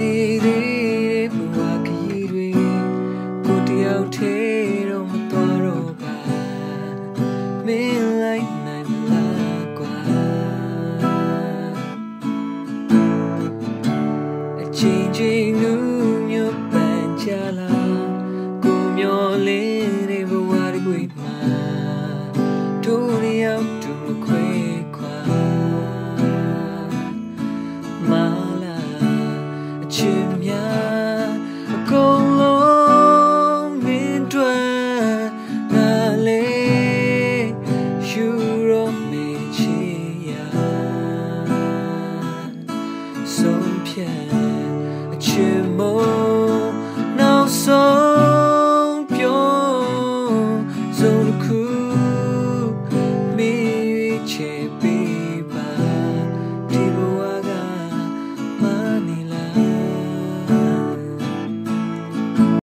နေသေးတယ်ဘဝခရီးတွေကိုတယောက်ထဲတော့မသွားတော့ကမင်းလိုက်နိုင်မလားကွာအချင်းချင်းနူးညွတ်ပန်ချလာကိုမျောလင်းတဲ့ဘဝတွေမှာတို့ရောက်တူခွဲ care. At more.